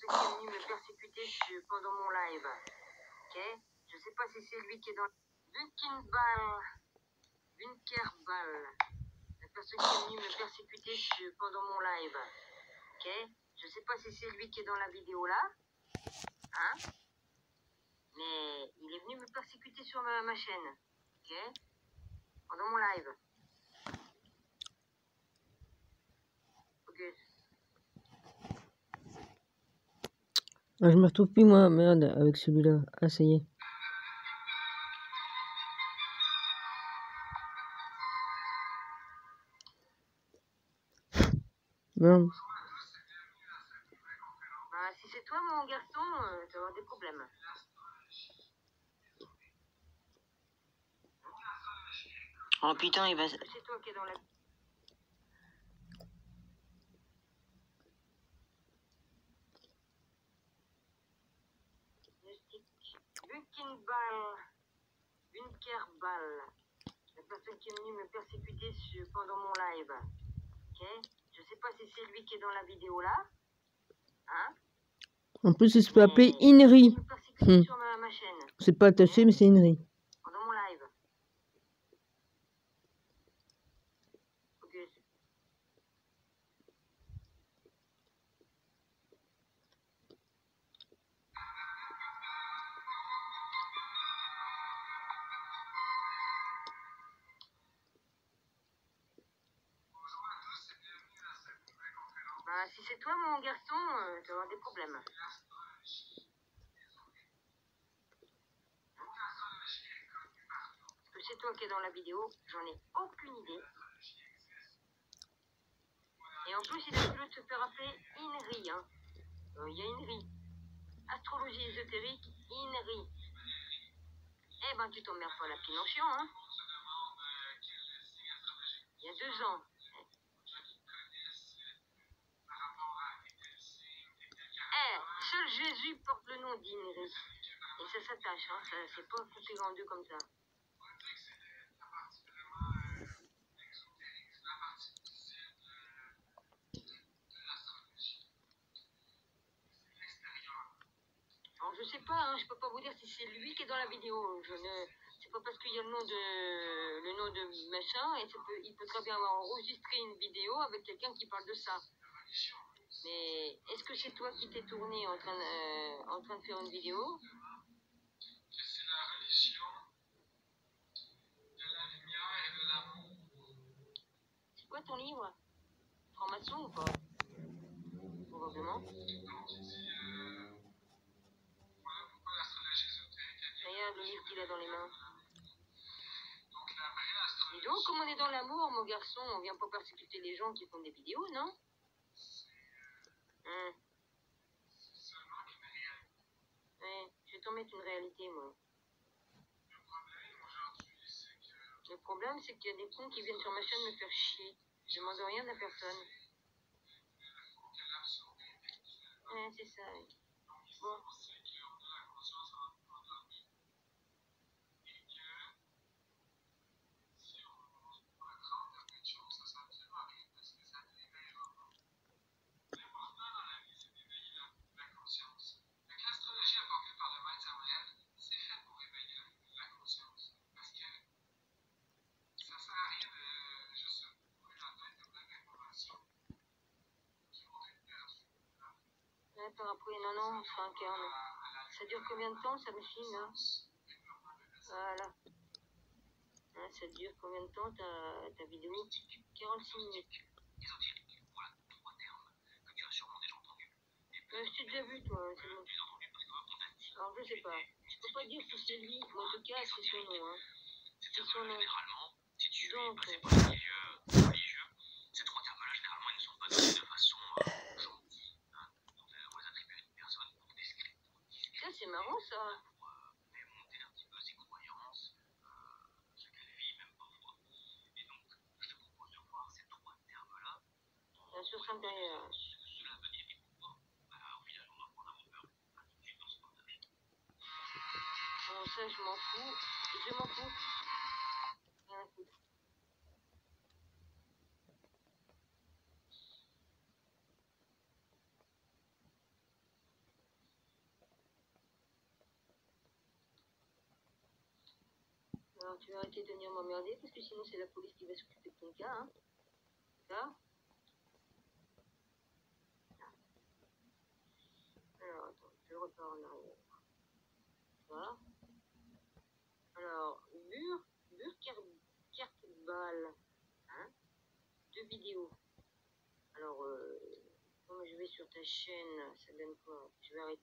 personne qui est venue me persécuter pendant mon live. Ok? Je sais pas si c'est lui qui est dans. Bunkinball. Bunkerball. La personne qui est venue me persécuter pendant mon live. Ok? Je sais pas si c'est lui qui est dans la vidéo là. Hein? Mais il est venu me persécuter sur ma, ma chaîne. Ok? Pendant mon live. Ok. Ah, je me retrouve plus moi, merde, avec celui-là. Ah, ça y est. Merde. Bah, si c'est toi, mon garçon, euh, tu vas avoir des problèmes. Oh putain, il va. C'est toi qui es dans la. Bunkinball. Bunkerball. La personne qui est venue me persécuter pendant mon live. Ok? Je sais pas si c'est lui qui est dans la vidéo là. Hein? En plus, il se peut appeler Inri. venu Hmm. C'est pas attaché, mais c'est Inri. Bah, si c'est toi, mon garçon, euh, tu vas avoir des problèmes. Parce que c'est toi qui es dans la vidéo, j'en ai aucune idée. Et en plus, il a voulu te faire appeler Inri. Hein. Euh, Il y a Inri. Astrologie ésotérique, Inri. Eh ben, tu t'emmerdes pas la chiant, hein. Il y a deux ans. Eh, seul Jésus porte le nom d'Inri. Et ça s'attache, hein. C'est pas coupé en deux comme ça. Alors je sais pas, hein, je peux pas vous dire si c'est lui qui est dans la vidéo. Je ne, c'est pas parce qu'il y a le nom de, le nom de machin et il peut très bien avoir enregistré une vidéo avec quelqu'un qui parle de ça. Mais est-ce que c'est toi qui t'es tourné en train, de, euh, en train de faire une vidéo? C'est la religion de la lumière et de l'amour. C'est quoi ton livre? Franc-maçon ou pas? Probablement. Regarde le livre qu'il a dans les mains. Donc, la vraie Et astrologie, donc, comme on est dans l'amour, mon garçon, on vient pas persécuter les gens qui font des vidéos, non? Hum, c'est seulement qu'une réalité. ouais, Je vais t'en mettre une réalité, moi. Le problème c'est qu'il y a des cons qui viennent sur ma chaîne me faire chier. Je demande rien personne. que l'absorber intellectuellement. Ouais, c'est ça. ouais. Bon. faut aussi qu'on a la conscience en- endormie. Et que si on on apprend certaines choses, ça ne sert absolument à rien parce que ça ne l'éveillera pas. L'important dans la vie, c'est d'éveiller la, la conscience. Fait que l'astrologie apportée par le maître Samuel, c'est fait pour éveiller la, la conscience. Parce que ça sert à rien de juste ouvrir la tête de plein d'informations qui vont être perdues. Après, non, non, on se incarne. Ça dure combien de temps, ça me filme, là Voilà. Hein, ça dure combien de temps, ta, ta vidéo 46 minutes. Ésotérique. Voilà, trois termes que tu as sûrement déjà entendus. Ouais, je t'ai déjà vu, toi, c'est bon. T'a. Alors, je sais pas. Je peux pas dire si c'est lui, mais en tout cas, c'est son nom, hein. C'est son nom. Donc, de suite dans ce partage. Bon, ça, je m'en fous. Je m'en fous. Rien à foutre. Tu vas arrêter de venir m'emmerder parce que sinon, c'est la police qui va s'occuper de ton cas. Hein. D'accord Alors, attends, je repars en arrière. Voilà. Alors, Bur, Burkerball. Hein? Deux vidéos. Alors, euh, je vais sur ta chaîne, ça donne quoi? Je vais arrêter.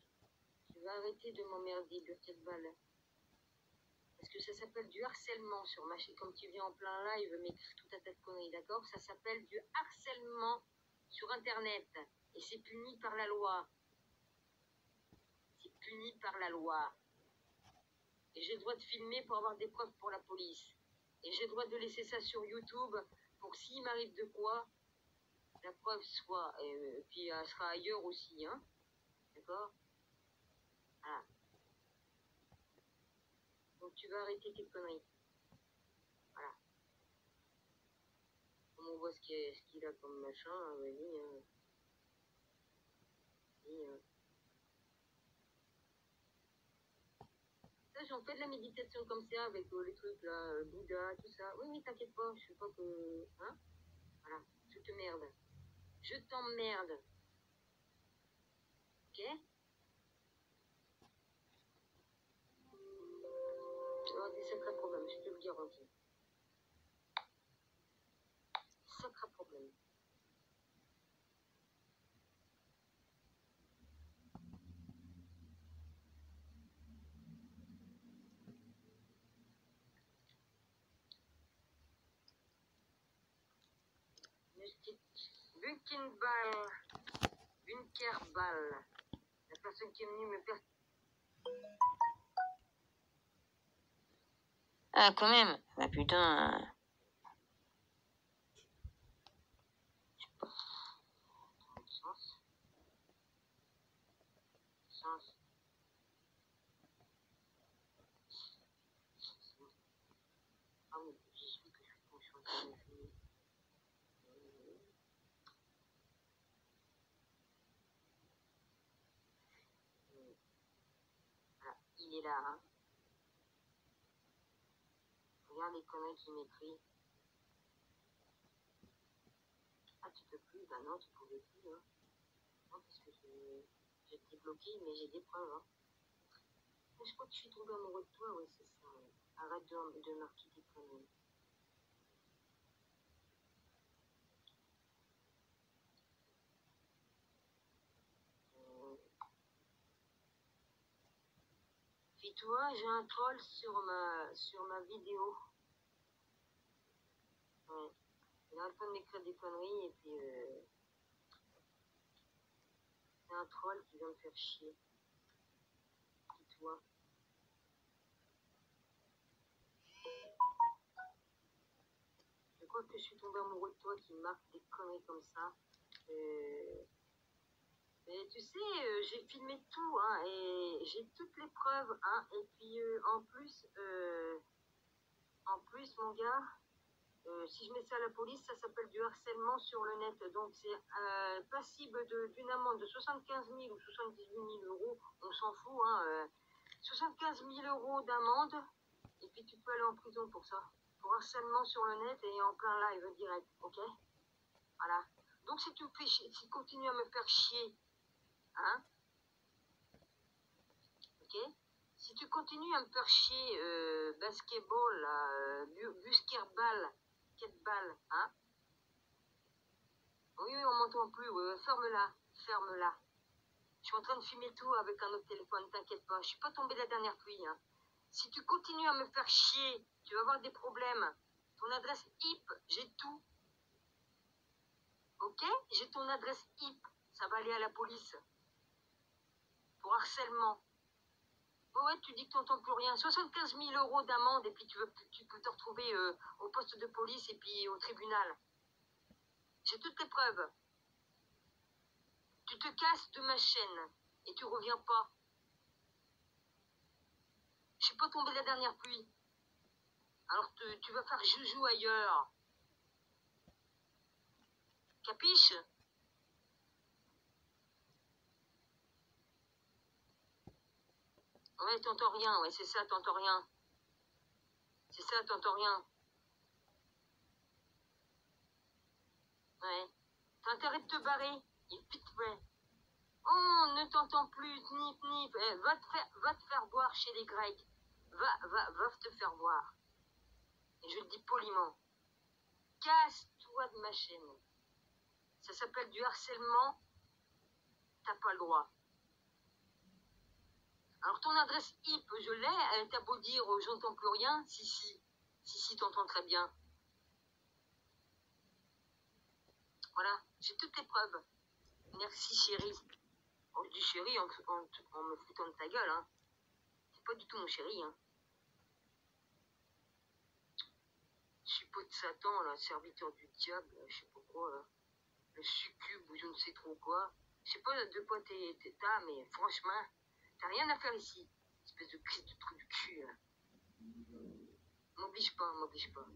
Je vais arrêter de m'emmerder, Burkerball. Parce que ça s'appelle du harcèlement sur ma chaîne. Comme tu viens en plein live, m'écrire tout un tas de conneries, d'accord? Ça s'appelle du harcèlement sur Internet. Et c'est puni par la loi. C'est puni par la loi. Et j'ai le droit de filmer pour avoir des preuves pour la police. Et j'ai le droit de laisser ça sur YouTube pour s'il m'arrive de quoi, la preuve soit. Et puis elle sera ailleurs aussi, hein D'accord Voilà. Donc tu vas arrêter tes conneries. Voilà. On voit ce qu'il qu'il a comme machin, hein, vas-y. Hein. Vas-y, hein. Ça, j'en fais de la méditation comme ça avec euh, les trucs là, euh, Bouddha, tout ça. Oui, oui, t'inquiète pas, je sais pas que. Hein Voilà, je te merde. Je t'emmerde. Ok? Sacrés problèmes, je te le garantis. Sacrés problèmes. Bunkenball. Bunkerball. La personne qui est venue me per... Ah, quand même. Bah putain. Je sais pas. Sens. Sens. Ah oui, j'y suis que je suis quand je suis en train de filmer. Voilà, il est là, hein. Regarde les conneries qu'il m'écrit. Ah, tu peux plus Bah non, tu pouvais plus, hein. Non, parce que j'étais bloqué, mais j'ai des preuves, hein. Je crois que je suis tombée amoureux de toi, ouais, c'est ça. Arrête de, de marquer tes conneries. Euh, Puis toi, j'ai un troll sur ma, sur ma vidéo. Il arrête pas de m'écrire des conneries et puis euh, c'est un troll qui vient me faire chier. Puis toi. Je crois que je suis tombée amoureux de toi qui marque des conneries comme ça. Euh, tu sais, euh, j'ai filmé tout, hein, et j'ai toutes les preuves, hein, et puis euh, en plus, euh, en plus, mon gars, si je mets ça à la police, ça s'appelle du harcèlement sur le net, donc c'est passible d'une amende de 75 000 ou 78 000 euros, on s'en fout, hein, euh, 75 000 euros d'amende, et puis tu peux aller en prison pour ça, pour harcèlement sur le net et en plein live direct, ok? Voilà. Donc si tu fais si tu continues à me faire chier, Hein Ok Si tu continues à me faire chier, euh, basketball, là, euh, bu- buskerball, ketball, hein Oui, oui, on m'entend plus, ferme-la, ferme-la. Je suis en train de filmer tout avec un autre téléphone, t'inquiète pas, je suis pas tombée de la dernière pluie, hein. Si tu continues à me faire chier, tu vas avoir des problèmes. Ton adresse IP, j'ai tout. Ok? J'ai ton adresse IP, ça va aller à la police harcèlement. Ouais, tu dis que tu n'entends plus rien. 75 000 euros d'amende et puis tu, veux, tu peux te retrouver euh, au poste de police et puis au tribunal. J'ai toutes les preuves. Tu te casses de ma chaîne et tu reviens pas. Je suis pas tombée de la dernière pluie. Alors tu vas faire joujou ailleurs. Capiche? Ouais, t'entends rien, ouais, c'est ça, t'entends rien. C'est ça, t'entends rien. Ouais. T'as intérêt de te barrer? Il vite fait. Oh, ne t'entends plus, nip, nip. Eh, va, te faire, va te faire voir chez les Grecs. Va, va, va te faire voir. Et je le dis poliment. Casse-toi de ma chaîne. Ça s'appelle du harcèlement. T'as pas le droit. Alors ton adresse IP, je l'ai. T'as beau dire euh, j'entends plus rien. Si, si. Si, t'entends très bien. Voilà, j'ai toutes les preuves. Merci chérie. Oh, je dis chérie en, me foutant de ta gueule, hein. C'est pas du tout mon chéri, hein. Suppôt de Satan, là, serviteur du diable, là, je sais pas quoi, là. Le succube ou je ne sais trop quoi. Je sais pas de quoi t'es t'as, mais franchement, t'as rien à faire ici. Espèce de crise de trou du cul, là. M'oblige pas, m'oblige pas.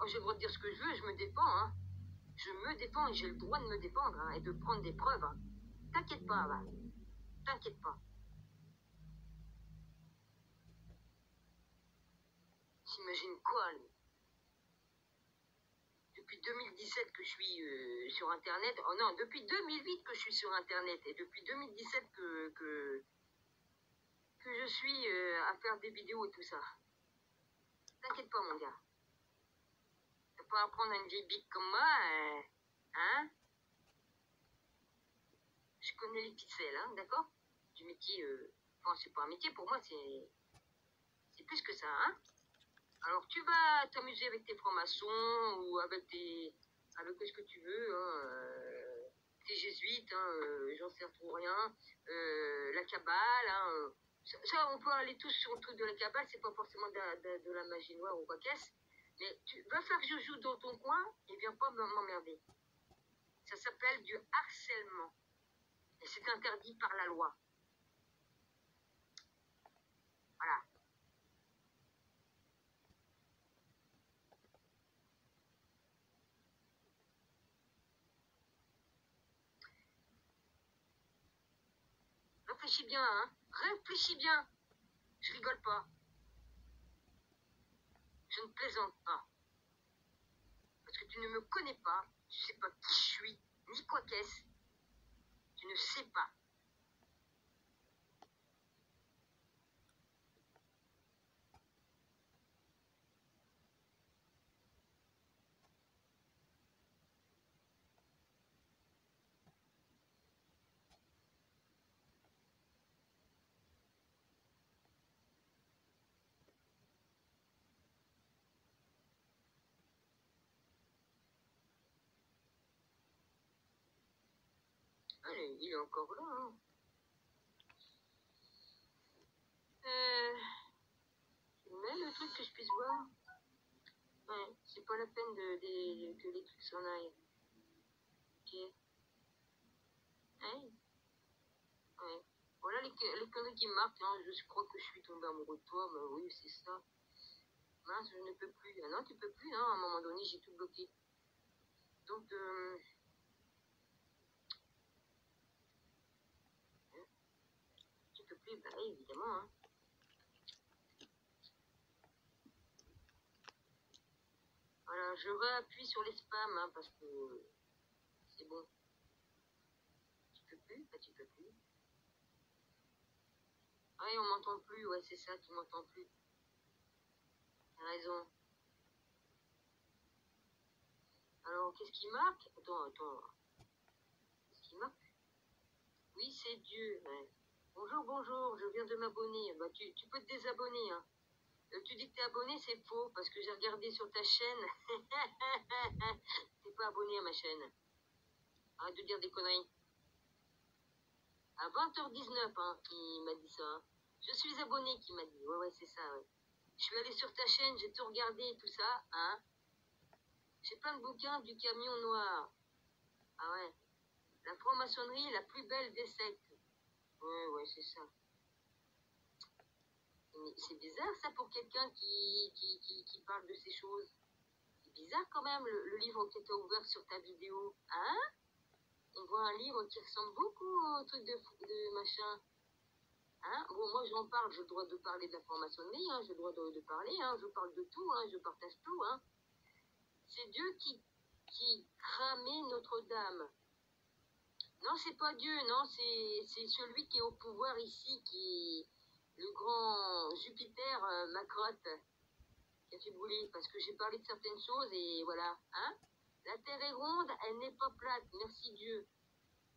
Oh, j'ai le droit de dire ce que je veux, je me défends, hein. Je me défends et j'ai le droit de me défendre hein, et de prendre des preuves. hein. T'inquiète pas, va. T'inquiète pas. T'imagines quoi, lui? Depuis 2017 que je suis euh, sur Internet. Oh non, depuis 2008 que je suis sur Internet et depuis 2017 que, que, je suis euh, à faire des vidéos et tout ça. T'inquiète pas, mon gars. T'as pas à prendre une vieille bique comme moi, euh, hein Je connais les ficelles, hein, d'accord? Du métier, enfin, c'est pas un métier, pour moi, c'est plus que ça, hein Alors, tu vas t'amuser avec tes francs-maçons ou avec tes... avec ce que tu veux, hein, euh, tes jésuites, hein, euh, j'en sais trop rien, euh, la cabale, hein, ça, on peut aller tous sur le truc de la cabale, c'est pas forcément de, la- de- de la magie noire ou quoi qu'est-ce, mais tu vas faire joujou dans ton coin et viens pas m'emmerder. Ça s'appelle du harcèlement. Et c'est interdit par la loi. Voilà. Réfléchis bien, hein. Réfléchis bien. Je rigole pas. Je ne plaisante pas. Parce que tu ne me connais pas, tu sais pas qui je suis, ni quoi qu'est-ce. Tu ne sais pas. Il est encore là. Hein. Euh... Le truc que je puisse voir Ouais, c'est pas la peine de, que les trucs s'en aillent. Ok. Ouais. Ouais. Voilà les, les conneries qui marquent. Hein. Je crois que je suis tombé amoureux de toi. Mais oui, c'est ça. Mince, je ne peux plus. Ah non, tu peux plus. Hein. À un moment donné, j'ai tout bloqué. Donc, euh... Bah évidemment. Hein. Voilà, je réappuie sur les spams hein, parce que c'est bon. Tu peux plus? Bah tu peux plus. Ah on m'entend plus, ouais c'est ça, tu m'entends plus. T'as raison. Alors, qu'est-ce qui marque? Attends, attends. Qu'est-ce qui marque? Oui, c'est Dieu. Bonjour, bonjour, je viens de m'abonner. Bah, tu, tu peux te désabonner. Hein. Euh, tu dis que t'es abonné, c'est faux, parce que j'ai regardé sur ta chaîne. t'es pas abonné à ma chaîne. Arrête de dire des conneries. À 20h19, hein, il m'a dit ça. hein. Je suis abonné, qui m'a dit. Ouais, ouais, c'est ça, ouais. Je suis allé sur ta chaîne, j'ai tout regardé et tout ça, hein. J'ai plein de bouquins du camion noir. Ah ouais. La franc-maçonnerie, la plus belle des sectes. Ouais, ouais, c'est ça. C'est bizarre ça pour quelqu'un qui, qui, qui, parle de ces choses. C'est bizarre quand même le, livre que tu as ouvert sur ta vidéo. Hein? On voit un livre qui ressemble beaucoup au truc de, de machin. Hein? Bon, moi j'en parle, j'ai le droit de parler de la franc-maçonnerie, hein, j'ai le droit de, de parler, hein, je parle de tout, hein, je partage tout. Hein. C'est Dieu qui, qui cramait Notre-Dame. Non, c'est pas Dieu, non, c'est celui qui est au pouvoir ici, qui le grand Jupiter euh, Macrotte, qui a fait brûler, parce que j'ai parlé de certaines choses et voilà. Hein? La Terre est ronde, elle n'est pas plate, merci Dieu.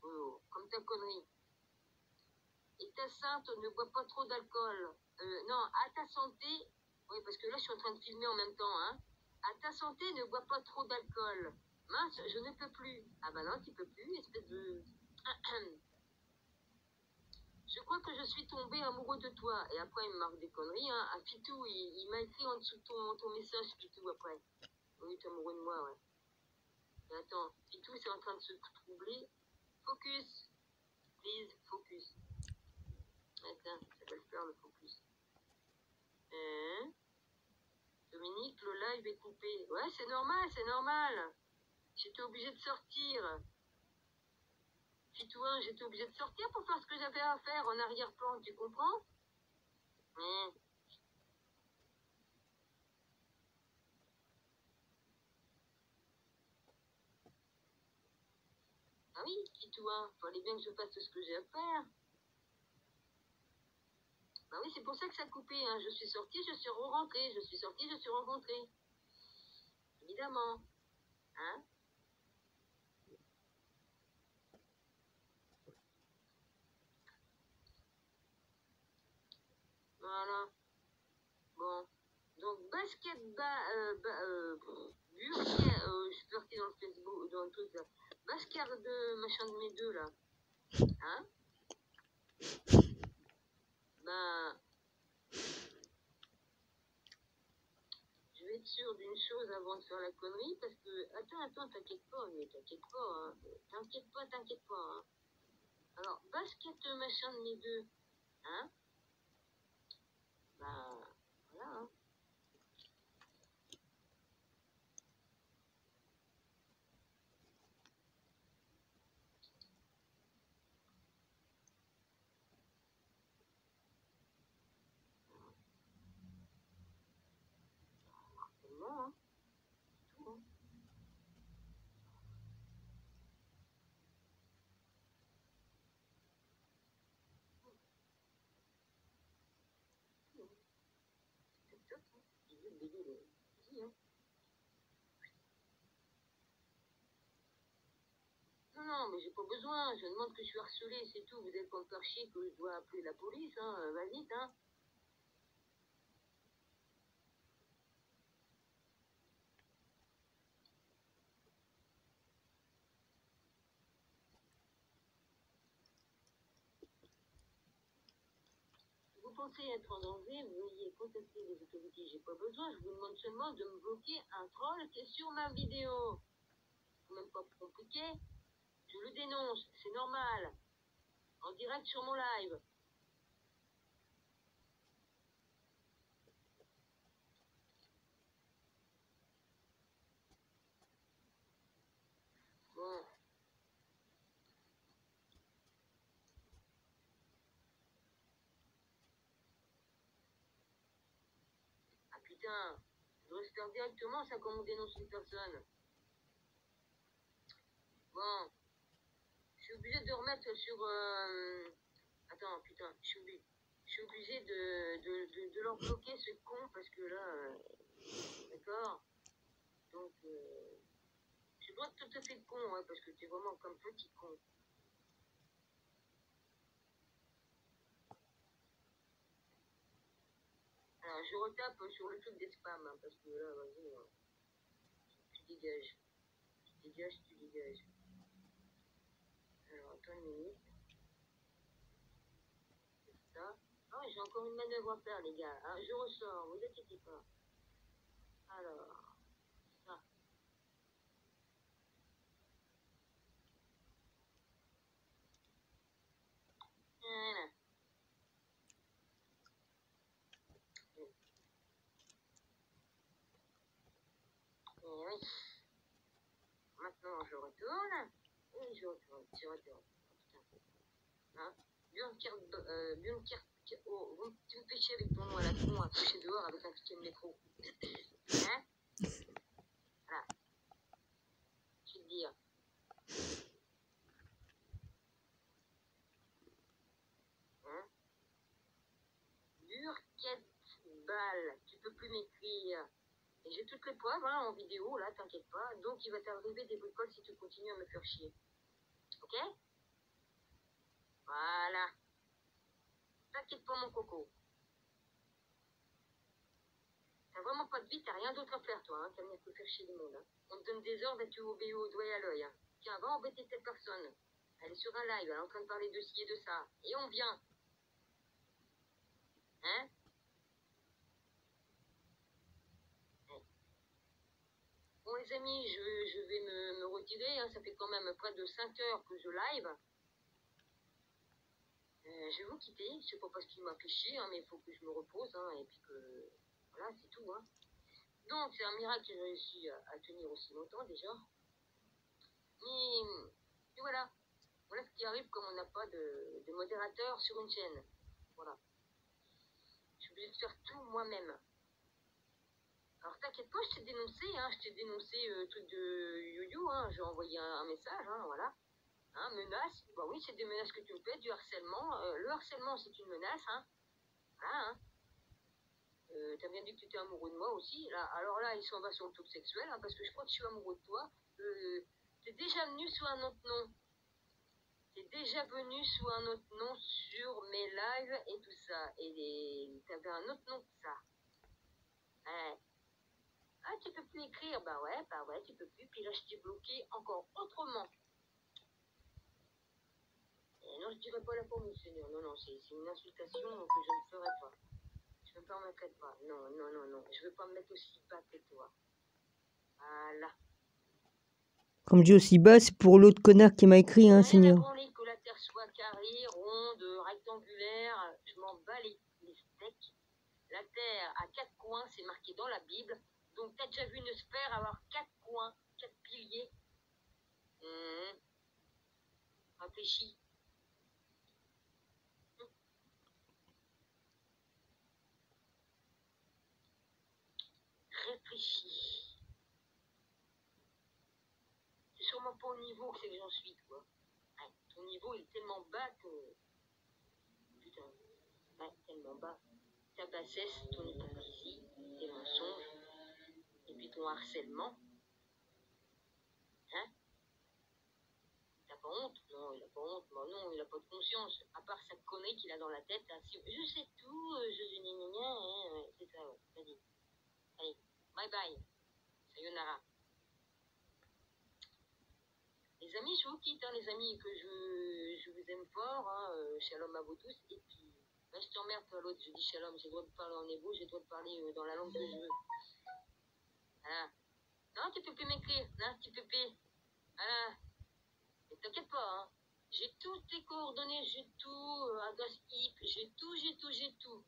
Oh, comme ta connerie. Et ta sainte ne boit pas trop d'alcool. Euh, non, à ta santé, oui, parce que là je suis en train de filmer en même temps, hein. À ta santé, ne bois pas trop d'alcool. Mince, je ne peux plus. Ah bah non, tu peux plus, espèce de... Je crois que je suis tombé amoureux de toi. Et après, il me marque des conneries. Hein. Ah, Pitou, il, m'a écrit en dessous de ton, ton message, Pitou, après. Oui, t'es amoureux de moi, ouais. Mais attends, Pitou, c'est en train de se troubler. Focus. Please, focus. Attends, ça va le faire, le focus. Hein? Dominique, le live est coupé. Ouais, c'est normal, c'est normal. J'étais obligée de sortir. Pitou, j'étais obligée de sortir pour faire ce que j'avais à faire en arrière-plan, tu comprends? Mais... Ah oui, Pitou, fallait bien que je fasse ce que j'ai à faire. Bah oui, c'est pour ça que ça coupé. Hein. Je suis sortie, je suis re-rentrée. Je suis sortie, je suis rencontrée. Évidemment. Hein Voilà. Bon. Basket bas, euh, ba- euh, Burkia, euh, je suis partie dans le Facebook, dans le truc là. Bascar de machin de mes deux là. Hein Ben. Je vais être sûre d'une chose avant de faire la connerie parce que. Attends, attends, t'inquiète pas, mais t'inquiète pas, hein. T'inquiète pas, t'inquiète pas, hein. Alors, basket machin de mes deux. Hein Ben. Voilà, hein. C'est bon, hein. C'est tout, hein. C'est top, hein. J'ai vu le bébé, Non, non, mais j'ai pas besoin. Je demande que je suis harcelée, c'est tout. Vous êtes pas me faire chier que je dois appeler la police, hein. Euh, Vas-y, hein. Vous pensez être en danger, veuillez contacter les autorités. J'ai pas besoin. Je vous demande seulement de me bloquer un troll qui est sur ma vidéo. C'est même pas compliqué. Je le dénonce. C'est normal. En direct sur mon live. Bon. Ah putain, je dois faire directement ça quand on dénonce une personne. Bon, je suis obligée de remettre sur... euh, Attends, putain, je suis obligée, je suis obligée de, de, de, leur bloquer ce con parce que là... euh, D'accord Donc, euh, je suis pas tout à fait con, hein, parce que tu es vraiment comme petit con. Je retape sur le truc des spams, hein, parce que là, vas-y, hein, tu dégages. Tu dégages, tu dégages. Alors, attends une minute. C'est ça. Ah, j'ai encore une manœuvre à faire, les gars. hein. je ressors, vous inquiétez pas. Alors, ça. Voilà. Et oui. Maintenant, je retourne. Oui, je retourne, je retourne. Hein Bunkir, euh, oh, vous- tu me chier avec ton nom à la con à coucher dehors avec un ticket de métro. Hein Voilà. Je te dire. Hein Burkett balle, tu peux plus m'écrire. J'ai toutes les preuves hein, en vidéo, là, t'inquiète pas. Donc il va t'arriver des bricoles si tu continues à me faire chier. Ok? Voilà. T'inquiète pas, mon coco. T'as vraiment pas de vie, t'as rien d'autre à faire, toi, hein, qu'à venir te faire chier du monde. Hein. On te donne des ordres et tu obéis au doigt et à l'œil. Hein. Tiens, va embêter telle personne. Elle est sur un live, elle est en train de parler de ci et de ça. Et on vient. Hein Bon, amis, je, vais me, retirer. Hein. Ça fait quand même près de 5 heures que je live. Euh, je vais vous quitter. Je sais pas parce qu'il m'a chier, hein, mais il faut que je me repose. Hein, et puis que. Voilà, c'est tout. Donc, c'est un miracle que j'ai réussi à, tenir aussi longtemps déjà. Mais, voilà. Voilà ce qui arrive comme on n'a pas de, de modérateur sur une chaîne. Voilà. Je suis obligée de faire tout moi-même. T'inquiète pas, je t'ai dénoncé, hein, je t'ai dénoncé euh, truc de yo-yo, hein, j'ai envoyé un, un message, hein, voilà. Hein, menace, bah oui, c'est des menaces que tu me fais, du harcèlement. Euh, le harcèlement, c'est une menace, hein. Hein. Euh, T'as bien dit que tu étais amoureux de moi aussi. Là, alors là, il s'en va sur le truc sexuel, hein, parce que je crois que je suis amoureux de toi. T'es déjà venu sous un autre nom. T'es déjà venu sous un autre nom sur mes lives et tout ça. Et t'avais un autre nom que ça. Ouais. Ah, tu peux plus écrire Bah ouais, bah ouais, tu peux plus. Puis là, je t'ai bloqué encore autrement. Et non, je dirais pas la formule, Seigneur. Non, non, c'est une insultation que je ne ferai pas. Je ne me permettrai pas. Non, non, non, non. Je veux pas me mettre aussi bas que toi. Voilà. Comme je dis aussi bas, c'est pour l'autre connard qui m'a écrit, hein, à Seigneur. que la terre soit carrée, ronde, rectangulaire. Je m'en bats les, les steaks. La terre a quatre coins, c'est marqué dans la Bible. Donc, t'as déjà vu une sphère avoir quatre coins, quatre piliers Hum. Réfléchis. Réfléchis. C'est sûrement pas au niveau que c'est que j'en suis, toi. Ouais, ton niveau est tellement bas que. Putain. Ouais, tellement bas. Ta bassesse, ton hypocrisie, tes mensonges, ton harcèlement. Hein? T'as pas honte Non, il a pas honte. Bah non, il a pas de conscience. À part cette connerie qu'il a dans la tête. Si- Je sais tout, euh, je gna gna gna, hein, ouais, c'est ça. Vas-y. Allez, bye bye. Sayonara. Les amis, je vous quitte, hein, les amis, que je, je vous aime fort. Hein, euh, shalom à vous tous. Et puis, là, je t'emmerde, toi, l'autre. Je dis shalom. J'ai le droit de parler en hébreu, j'ai le droit de parler euh, dans la langue que je veux. Non, tu peux plus m'écrire. Non, tu peux plus. Mais t'inquiète pas, hein. J'ai toutes tes coordonnées, j'ai tout, euh, adresse IP, j'ai tout, j'ai tout, j'ai tout.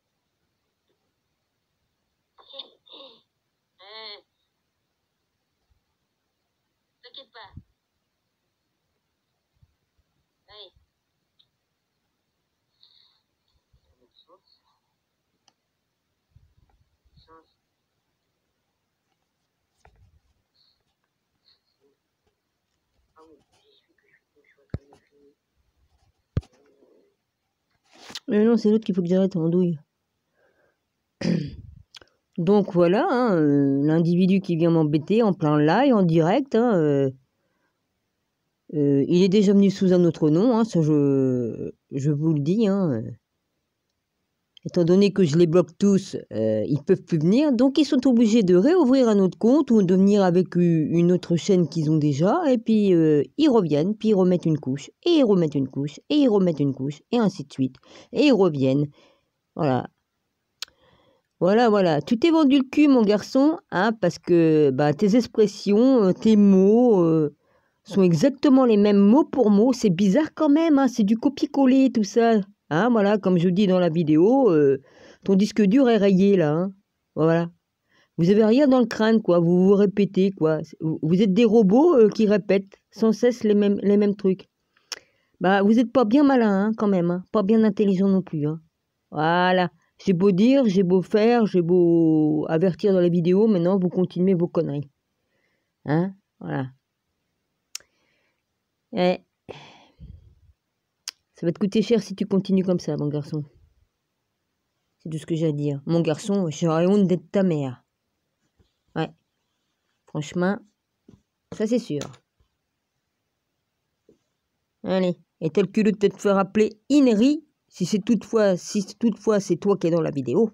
Hein. T'inquiète pas. Allez. Sens. Ah oui, j'y suis que je suis, je suis en train de finir. Mais non, c'est l'autre qu'il faut que j'arrête en douille. Donc voilà, hein, euh, l'individu qui vient m'embêter en plein live, en direct, hein, euh, euh, il est déjà venu sous un autre nom, hein, ça je, je vous le dis. Hein. Étant donné que je les bloque tous, euh, ils peuvent plus venir, donc ils sont obligés de réouvrir un autre compte ou de venir avec une autre chaîne qu'ils ont déjà, et puis euh, ils reviennent, puis ils remettent une couche, et ils remettent une couche, et ils remettent une couche, et ainsi de suite. Et ils reviennent. Voilà. Voilà, voilà. Tu t'es vendu le cul, mon garçon, hein, parce que bah, tes expressions, euh, tes mots sont exactement les mêmes mot pour mot. C'est bizarre quand même, hein, c'est du copier-coller, tout ça. Hein, voilà, comme je dis dans la vidéo, euh, ton disque dur est rayé, là. hein. Voilà. Vous avez rien dans le crâne, quoi. Vous vous répétez, quoi. Vous êtes des robots euh, qui répètent sans cesse les mêmes, les trucs. Bah, vous n'êtes pas bien malin, hein, quand même. hein. Pas bien intelligent non plus. Voilà. J'ai beau dire, j'ai beau faire, j'ai beau avertir dans la vidéo, maintenant vous continuez vos conneries. Hein Voilà. Eh. Ça va te coûter cher si tu continues comme ça, mon garçon. C'est tout ce que j'ai à dire. Mon garçon, j'aurais honte d'être ta mère. Ouais. Franchement, ça c'est sûr. Allez. Et tel que le te faire appeler Inri, si c'est toutefois, si toutefois c'est toi qui es dans la vidéo.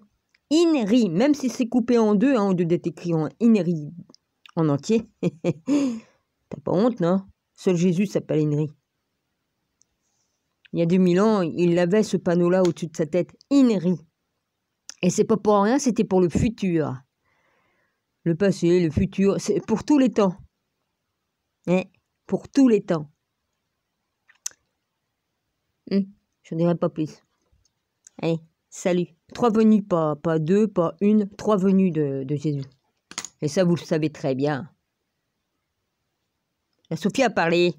Inri, même si c'est coupé en deux, hein, au lieu d'être écrit en Inri en entier. T'as pas honte, non? Seul Jésus s'appelle Inri. Il y a 2000 ans, il avait ce panneau-là au-dessus de sa tête, Inri. Et c'est pas pour rien, c'était pour le futur. Le passé, le futur, c'est pour tous les temps. Eh, pour tous les temps. Hum, je dirai pas plus. Salut. Trois venues, pas, pas deux, pas une, trois venues de, de Jésus. Et ça, vous le savez très bien. La Sophie a parlé.